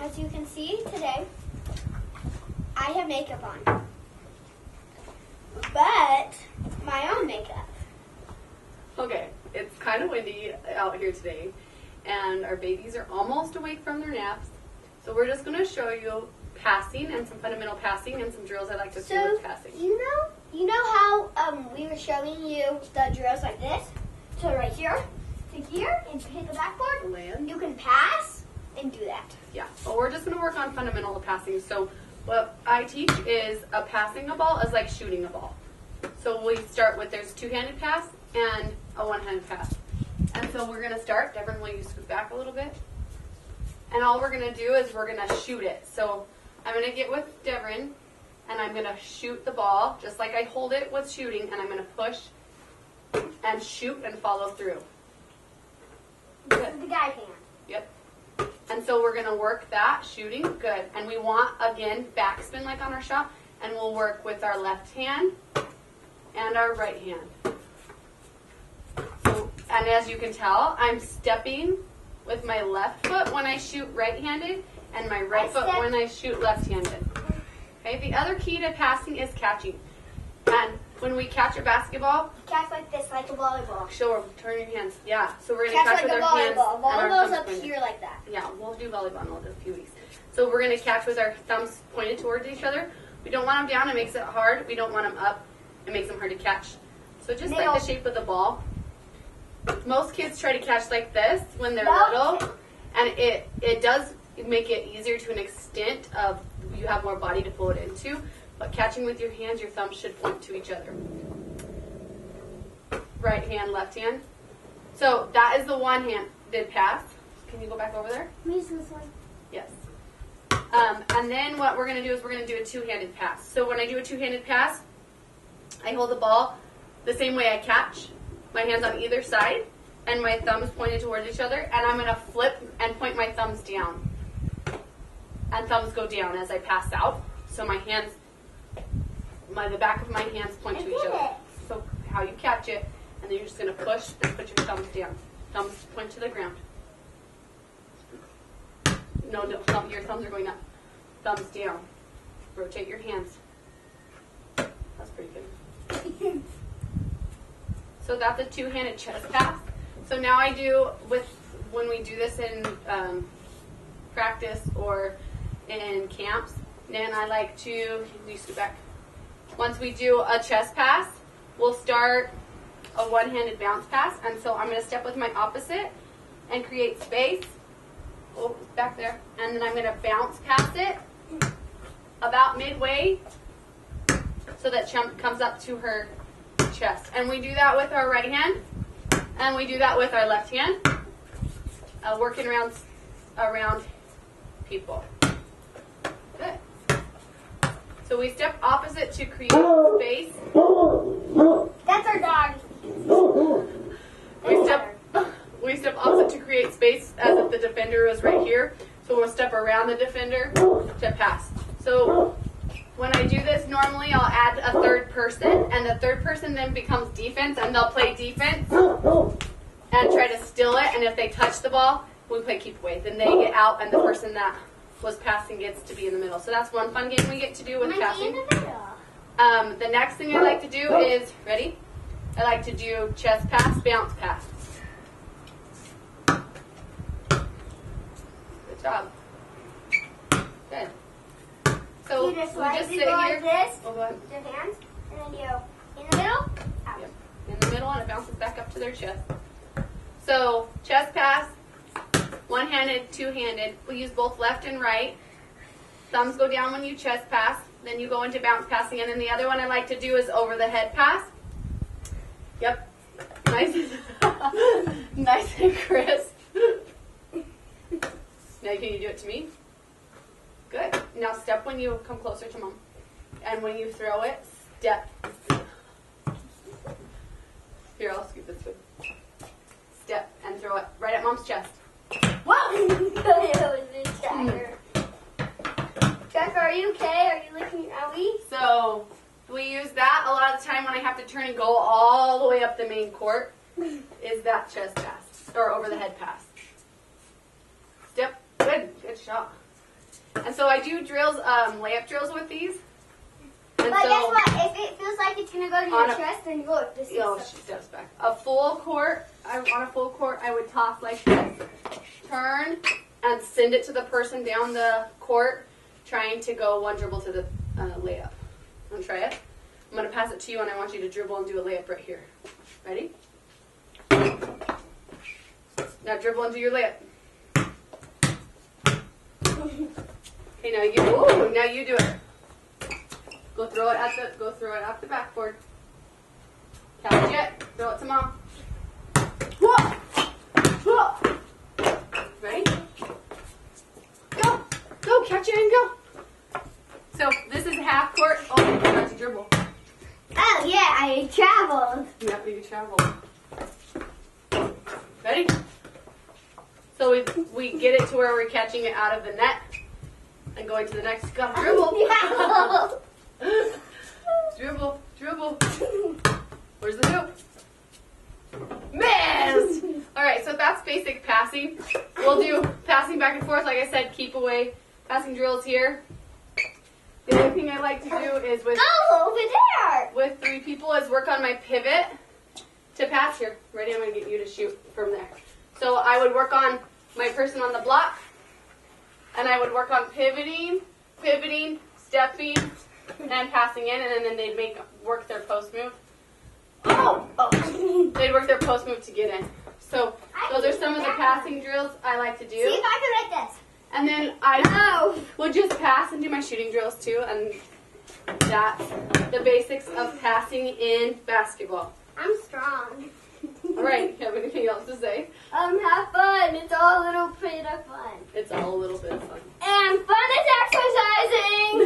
As you can see today, I have makeup on. But my own makeup. Okay, it's kind of windy out here today, and our babies are almost awake from their naps. So we're just going to show you passing and some fundamental passing and some drills I like to do with passing. you know, you know how um, we were showing you the drills like this. So right here to here and hit the backboard. Land. You can pass and do that. Yeah, but we're just going to work on fundamental passing. So what I teach is a passing a ball is like shooting a ball. So we start with there's two-handed pass and a one-handed pass. And so we're going to start. Devin, will you scoot back a little bit? And all we're going to do is we're going to shoot it. So I'm going to get with Devin and I'm going to shoot the ball just like I hold it with shooting and I'm going to push and shoot and follow through. Good. The guide hand. Yep. And so we're gonna work that shooting. Good. And we want again backspin like on our shot, and we'll work with our left hand and our right hand. So, and as you can tell, I'm stepping with my left foot when I shoot right-handed, and my right I foot step- when I shoot left-handed. Okay. The other key to passing is catching. And when we catch a basketball, Catch like this, like a volleyball. show 'em, turn your hands. Yeah. So we're gonna Catch catch, like a with our hands. volleyball. and our Volleyball's up pointed. here like that. Yeah, we'll do volleyball in a few weeks. So we're going to catch with our thumbs pointed towards each other. We don't want them down, it makes it hard. We don't want them up, it makes them hard to catch. So just like the shape of the ball. Most kids try to catch like this when they're No. little, and it it does make it easier to an extent of you have more body to pull it into. But catching with your hands, your thumbs should point to each other. Right hand, left hand. So that is the one handed pass. Can you go back over there? I'm this one. Yes. Um, and then what we're going to do is we're going to do a two-handed pass. So when I do a two-handed pass, I hold the ball the same way I catch, my hands on either side, and my thumbs pointed towards each other, and I'm going to flip and point my thumbs down. And thumbs go down as I pass out. So my hands, my the back of my hands point I to each other. it. So how you catch it, and then you're just going to push and put your thumbs down. Thumbs point to the ground. No, no, thumb, your thumbs are going up. Thumbs down. Rotate your hands. That's pretty good. So that's a two-handed chest pass. So now I do with when we do this in um, practice or in camps. Then I like to you scoot back. Once we do a chest pass, we'll start a one-handed bounce pass, and so I'm going to step with my opposite and create space. Oh, back there, and then I'm going to bounce past it about midway so that chump comes up to her chest. And we do that with our right hand, and we do that with our left hand, uh, working around around people. Good. So we step opposite to create space. That's our dog. We step we step opposite to create space as if the defender was right here. So we'll step around the defender to pass. So when I do this, normally I'll add a third person, and the third person then becomes defense, and they'll play defense and try to steal it. And if they touch the ball, we play keep away. Then they get out, and the person that was passing gets to be in the middle. So that's one fun game we get to do with passing. the. Um, the next thing I like to do is ready. I like to do chest pass, bounce pass. Good job. Good. So you just we just sit here. like this, Oh, go ahead. your hands, and then you in the middle, out. Yep. In the middle, and it bounces back up to their chest. So chest pass, one-handed, two-handed. We use both left and right. Thumbs go down when you chest pass. Then you go into bounce passing, and then the other one I like to do is over the head pass. Yep. Nice, and- nice and crisp. Now can you do it to me? Good. Now step when you come closer to mom, and when you throw it, step. Here, I'll scoop this way. Step and throw it right at mom's chest. Whoa! it was a Tracker. Tracker, are you okay? Are you looking? Are we? So we use that a lot of the time when I have to turn and go all the way up the main court. Is that chest pass or over the head pass? Step. Good. Good shot. And so I do drills, um, layup drills with these. And But so, guess what? If it feels like it's gonna go to your a- chest, then look, this is. Oh, she steps back. A full court, I, on a full court, I would toss like this. Turn and send it to the person down the court, trying to go one dribble to the uh, layup. Want to try it? I'm going to pass it to you, and I want you to dribble and do a layup right here. Ready? Now dribble and do your layup. Okay, now you. Ooh, now you do it. Go throw it at the. Go throw it at the backboard. Catch it. Throw it to mom. Whoa. Whoa. Ready? Go. Go. Catch it and go. So this is half court. Oh, you forgot to dribble. Oh yeah, I traveled. Travel. Ready? So we we get it to where we're catching it out of the net and going to the next. Go dribble. Dribble. Dribble. Where's the hoop? Miss! Alright, so that's basic passing. We'll do passing back and forth, like I said, keep away passing drills here. The other thing I like to do is with Go over there. with three people is work on my pivot to pass here. Ready? I'm gonna get you to shoot from there. So I would work on my person on the block and I would work on pivoting, pivoting, stepping, and passing in and then they'd make work their post move. Oh. oh. They'd work their post move to get in. So those are some of the passing drills I like to do. See if I can write this. And then I No. would just pass and do my shooting drills too and that's the basics of passing in basketball. I'm strong. Right. you have anything else to say? Um, have fun. It's all a little bit of fun. It's all a little bit of fun. And fun is exercising!